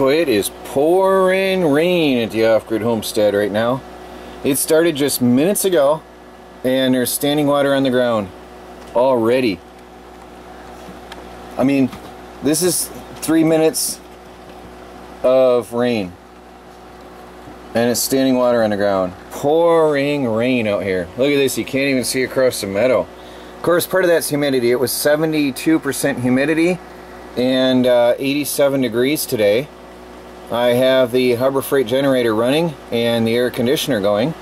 Boy, it is pouring rain at the off-grid homestead right now. It started just minutes ago, and there's standing water on the ground already. I mean, this is three minutes of rain. And it's standing water on the ground. Pouring rain out here. Look at this, you can't even see across the meadow. Of course, part of that's humidity. It was 72% humidity and uh, 87 degrees today. I have the Harbor Freight generator running and the air conditioner going.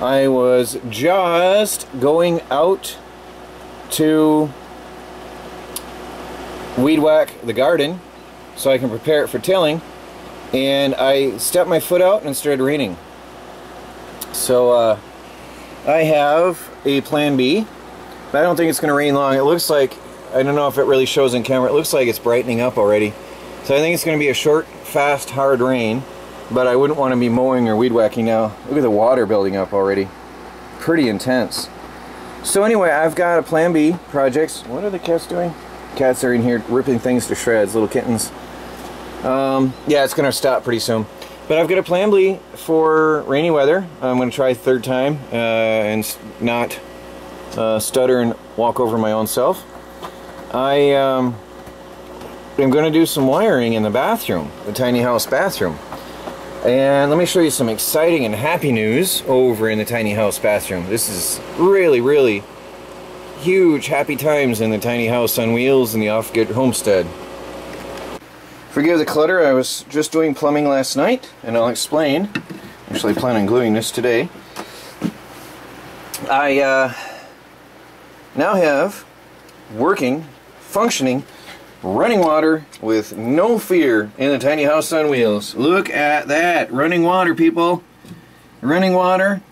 I was just going out to weed whack the garden so I can prepare it for tilling and I stepped my foot out and it started raining. So uh, I have a plan B, but I don't think it's going to rain long. It looks like, I don't know if it really shows in camera, it looks like it's brightening up already. So I think it's going to be a short, fast, hard rain, but I wouldn't want to be mowing or weed whacking now. Look at the water building up already. Pretty intense. So anyway, I've got a plan B projects. What are the cats doing? Cats are in here ripping things to shreds, little kittens. Um, yeah, it's going to stop pretty soon. But I've got a plan B for rainy weather. I'm going to try third time uh, and not uh, stutter and walk over my own self. I um, am going to do some wiring in the bathroom, the tiny house bathroom. And let me show you some exciting and happy news over in the tiny house bathroom. This is really, really huge happy times in the tiny house on wheels in the off-grid homestead. Forgive the clutter, I was just doing plumbing last night, and I'll explain. Actually, I plan on gluing this today. I uh, now have working, functioning, running water with no fear in the tiny house on wheels. Look at that, running water, people. Running water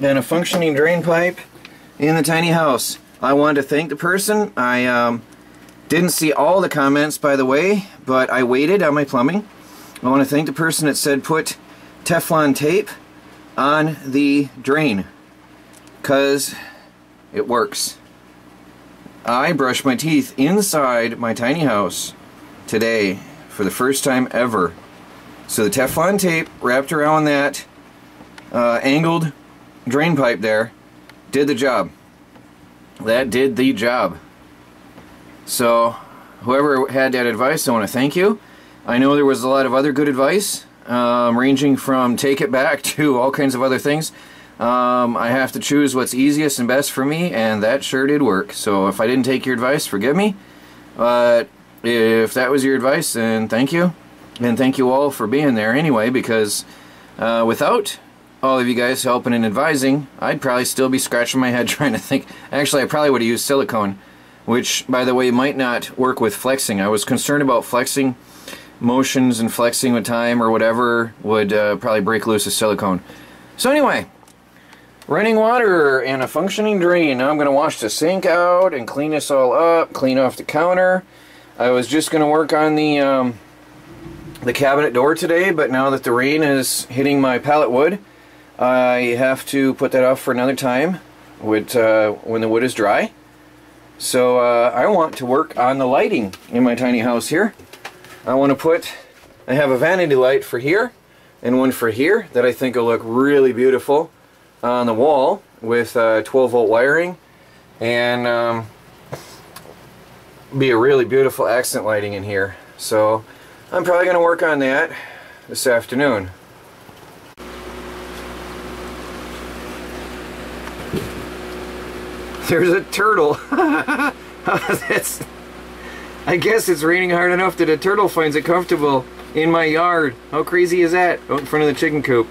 and a functioning drain pipe in the tiny house. I wanted to thank the person. I um, didn't see all the comments, by the way, but I waited on my plumbing. I want to thank the person that said put Teflon tape on the drain because it works. I brushed my teeth inside my tiny house today for the first time ever. So the Teflon tape wrapped around that uh, angled drain pipe there did the job that did the job. So, whoever had that advice, I want to thank you. I know there was a lot of other good advice, um, ranging from take it back to all kinds of other things. Um, I have to choose what's easiest and best for me, and that sure did work. So if I didn't take your advice, forgive me. But if that was your advice, then thank you. And thank you all for being there anyway, because uh, without all of you guys helping and advising, I'd probably still be scratching my head trying to think. Actually, I probably would have used silicone, which, by the way, might not work with flexing. I was concerned about flexing motions and flexing with time or whatever would uh, probably break loose of silicone. So anyway, running water and a functioning drain. Now I'm going to wash the sink out and clean this all up, clean off the counter. I was just going to work on the um, the cabinet door today, but now that the rain is hitting my pallet wood, I have to put that off for another time with, uh, when the wood is dry. So uh, I want to work on the lighting in my tiny house here. I want to put, I have a vanity light for here and one for here that I think will look really beautiful on the wall with uh, 12 volt wiring and um, be a really beautiful accent lighting in here. So I'm probably going to work on that this afternoon. There's a turtle. That's, I guess it's raining hard enough that a turtle finds it comfortable in my yard. How crazy is that? Out in front of the chicken coop.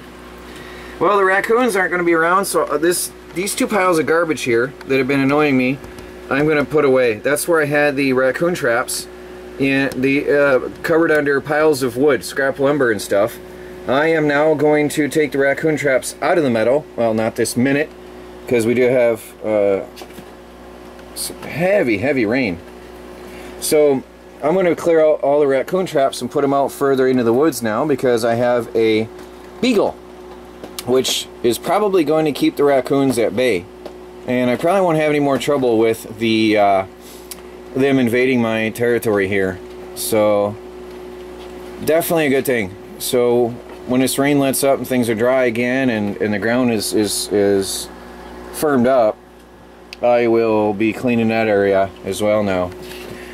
Well, the raccoons aren't going to be around, so uh, this these two piles of garbage here that have been annoying me, I'm going to put away. That's where I had the raccoon traps in the uh, covered under piles of wood, scrap lumber and stuff. I am now going to take the raccoon traps out of the meadow. Well, not this minute, because we do have uh, heavy, heavy rain. So I'm going to clear out all the raccoon traps and put them out further into the woods now because I have a beagle, which is probably going to keep the raccoons at bay. And I probably won't have any more trouble with the uh, them invading my territory here. So definitely a good thing. So when this rain lets up and things are dry again and, and the ground is, is, is firmed up, I will be cleaning that area as well now.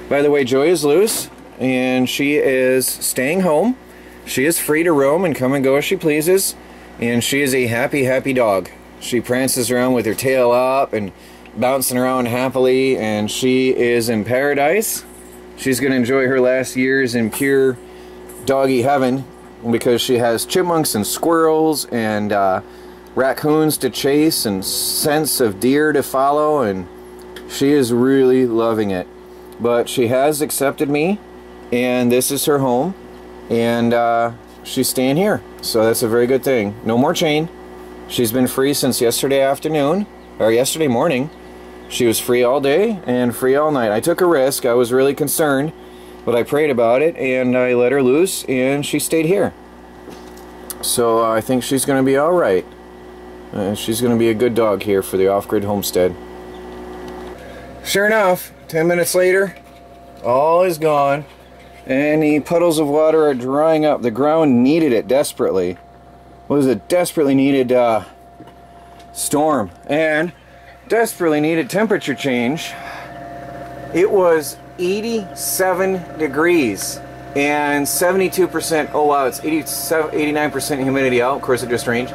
By the way, Joy is loose and she is staying home. She is free to roam and come and go as she pleases. And she is a happy, happy dog. She prances around with her tail up and bouncing around happily and she is in paradise. She's going to enjoy her last years in pure doggy heaven because she has chipmunks and squirrels and uh, raccoons to chase and scents of deer to follow and she is really loving it. But she has accepted me and this is her home and uh, she's staying here. So that's a very good thing. No more chain. She's been free since yesterday afternoon or yesterday morning. She was free all day and free all night. I took a risk. I was really concerned, but I prayed about it and I let her loose and she stayed here. So uh, I think she's going to be all right. Uh, she's going to be a good dog here for the off-grid homestead. Sure enough, 10 minutes later, all is gone the puddles of water are drying up. The ground needed it desperately. Was a desperately needed uh, storm and desperately needed temperature change. It was 87 degrees and 72%, oh wow, it's 87, 89% humidity out. Of course, it just rained.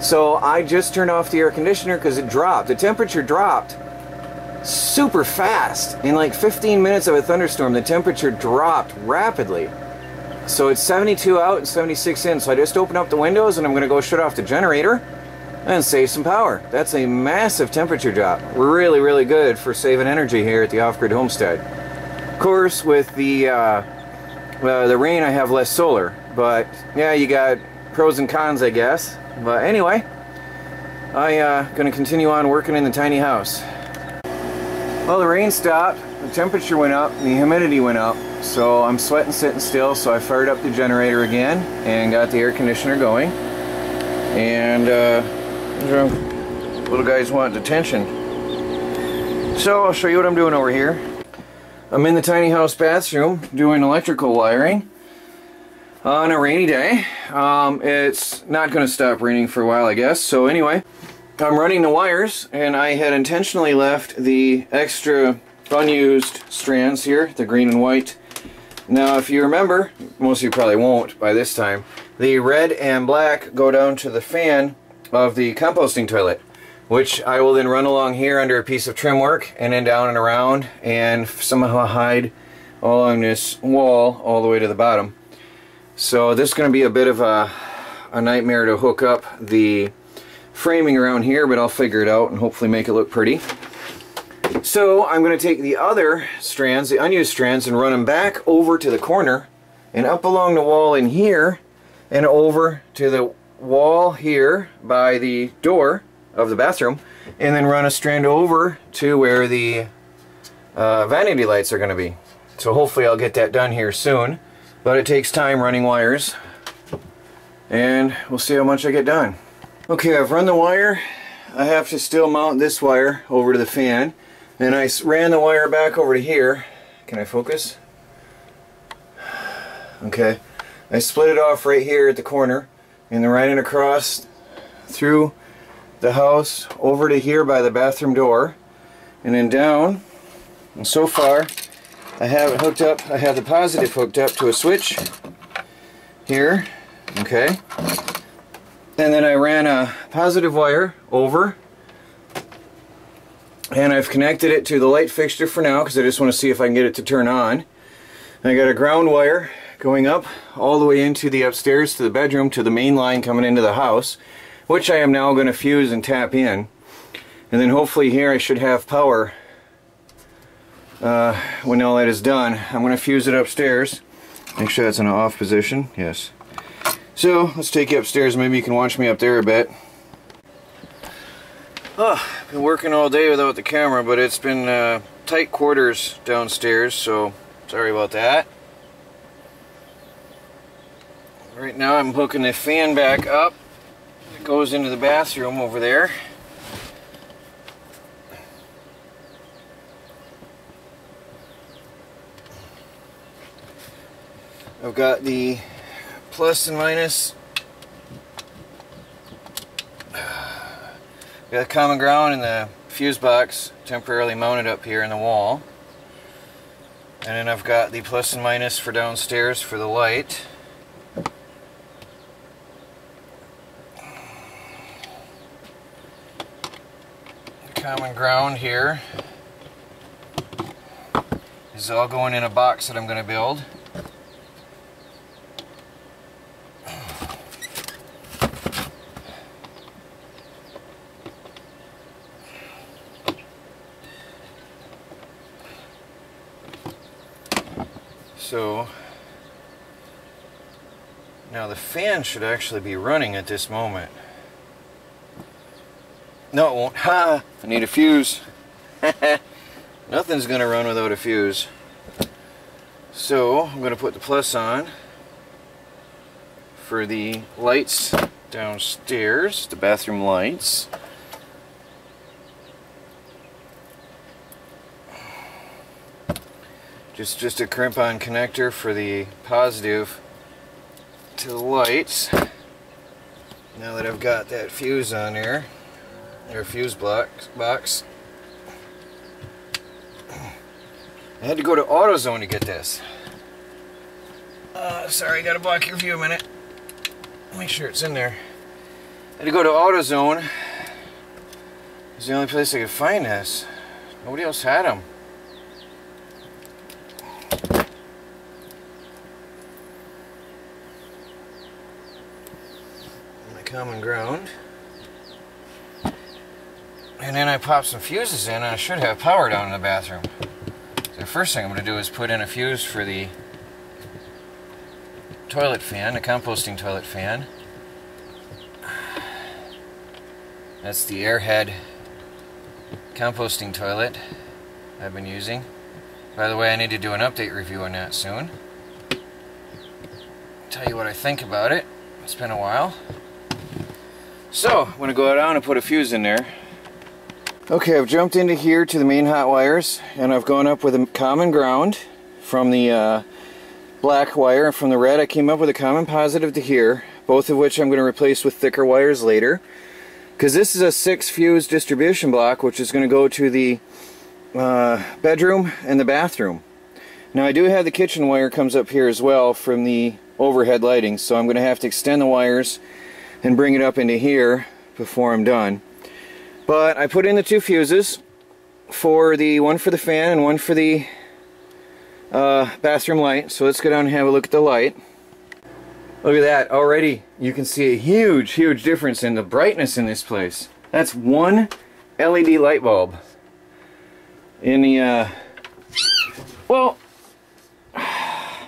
So I just turned off the air conditioner because it dropped. The temperature dropped super fast. In like 15 minutes of a thunderstorm, the temperature dropped rapidly. So it's 72 out and 76 in. So I just open up the windows and I'm going to go shut off the generator and save some power. That's a massive temperature drop. Really, really good for saving energy here at the off-grid homestead. Of course, with the uh, uh, the rain, I have less solar. But yeah, you got pros and cons, I guess. But anyway, I uh, going to continue on working in the tiny house. Well, the rain stopped, the temperature went up, the humidity went up, so I'm sweating sitting still, so I fired up the generator again and got the air conditioner going. And uh, little guys want attention. So I'll show you what I'm doing over here. I'm in the tiny house bathroom doing electrical wiring on a rainy day. Um, it's not going to stop raining for a while, I guess. So anyway, I'm running the wires and I had intentionally left the extra unused strands here, the green and white. Now if you remember, most of you probably won't by this time, the red and black go down to the fan of the composting toilet which I will then run along here under a piece of trim work and then down and around and somehow hide along this wall all the way to the bottom. So this is going to be a bit of a, a nightmare to hook up the framing around here, but I'll figure it out and hopefully make it look pretty. So I'm going to take the other strands, the unused strands, and run them back over to the corner and up along the wall in here and over to the wall here by the door of the bathroom and then run a strand over to where the uh, vanity lights are going to be. So hopefully I'll get that done here soon. But it takes time running wires and we'll see how much I get done. Okay, I've run the wire. I have to still mount this wire over to the fan. And I ran the wire back over to here. Can I focus? Okay. I split it off right here at the corner and then ran it across through the house over to here by the bathroom door and then down and so far I have it hooked up I have the positive hooked up to a switch here okay and then I ran a positive wire over. And I've connected it to the light fixture for now because I just want to see if I can get it to turn on. And I got a ground wire going up all the way into the upstairs to the bedroom to the main line coming into the house which I am now going to fuse and tap in. And then hopefully here I should have power uh, when all that is done. I'm going to fuse it upstairs. Make sure that's in an off position. Yes so let's take you upstairs. Maybe you can watch me up there a bit. Oh, been working all day without the camera, but it's been uh, tight quarters downstairs, so sorry about that. Right now I'm hooking the fan back up. It goes into the bathroom over there. I've got the plus and minus. We Got common ground in the fuse box temporarily mounted up here in the wall. And then I've got the plus and minus for downstairs for the light. The common ground here is all going in a box that I'm going to build. So now the fan should actually be running at this moment. No, it won't. Ha! I need a fuse. Nothing's going to run without a fuse. So I'm going to put the plus on for the lights downstairs, the bathroom lights. Just, just a crimp-on connector for the positive to the lights. Now that I've got that fuse on there, or fuse block, box, I had to go to AutoZone to get this. Uh, sorry, gotta block your view a minute. Make sure it's in there. I had to go to AutoZone. It's the only place I could find this. Nobody else had them. Common ground. And then I pop some fuses in and I should have power down in the bathroom. So the first thing I'm going to do is put in a fuse for the toilet fan, the composting toilet fan. That's the Airhead composting toilet I've been using. By the way, I need to do an update review on that soon. Tell you what I think about it. It's been a while. So, I'm going to go down and put a fuse in there. Okay, I've jumped into here to the main hot wires, and I've gone up with a common ground from the uh, black wire, and from the red I came up with a common positive to here, both of which I'm going to replace with thicker wires later. Because this is a 6 fuse distribution block, which is going to go to the uh, bedroom and the bathroom. Now I do have the kitchen wire comes up here as well from the overhead lighting, so I'm going to have to extend the wires and bring it up into here before I'm done. But I put in the two fuses for the one for the fan and one for the uh, bathroom light. So let's go down and have a look at the light. Look at that. Already you can see a huge, huge difference in the brightness in this place. That's one LED light bulb. In the, uh, well, that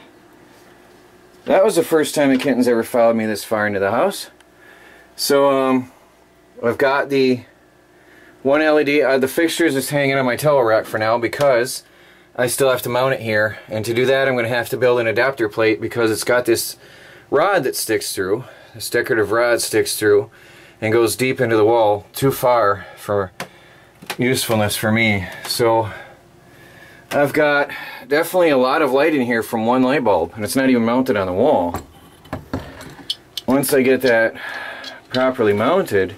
was the first time the kittens ever followed me this far into the house. So um, I've got the one LED. Uh, the fixture is just hanging on my towel rack for now because I still have to mount it here. And to do that I'm going to have to build an adapter plate because it's got this rod that sticks through. This decorative rod sticks through and goes deep into the wall. Too far for usefulness for me. So I've got definitely a lot of light in here from one light bulb and it's not even mounted on the wall. Once I get that properly mounted,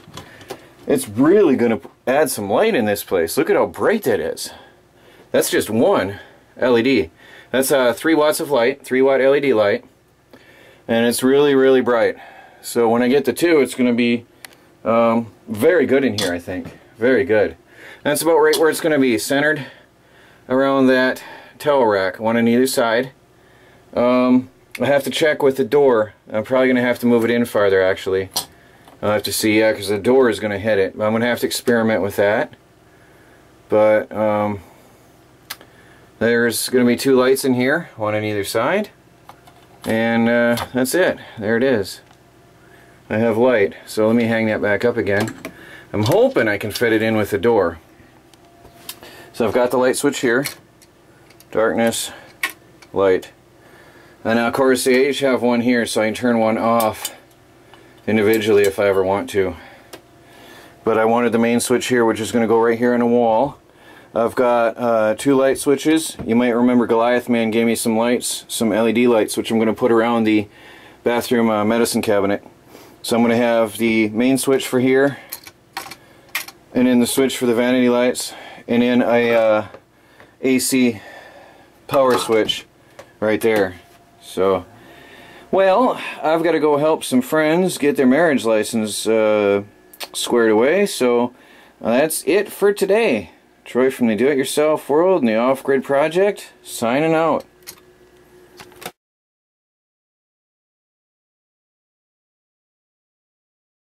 it's really going to add some light in this place. Look at how bright that is. That's just one LED. That's uh, 3 watts of light, 3 watt LED light, and it's really, really bright. So when I get the two, it's going to be um, very good in here, I think. Very good. That's about right where it's going to be, centered around that towel rack, one on either side. Um, I have to check with the door. I'm probably going to have to move it in farther, actually. I'll have to see, yeah, because the door is going to hit it. I'm going to have to experiment with that. But um, there's going to be two lights in here, one on either side. And uh, that's it. There it is. I have light. So let me hang that back up again. I'm hoping I can fit it in with the door. So I've got the light switch here. Darkness, light. And now of course they each have one here so I can turn one off individually if I ever want to. But I wanted the main switch here, which is going to go right here in the wall. I've got uh, two light switches. You might remember Goliath Man gave me some lights, some LED lights, which I'm going to put around the bathroom uh, medicine cabinet. So I'm going to have the main switch for here, and then the switch for the vanity lights, and then a uh, AC power switch right there. So, well, I've got to go help some friends get their marriage license uh, squared away. So that's it for today. Troy from the Do-It-Yourself World and the Off-Grid Project, signing out.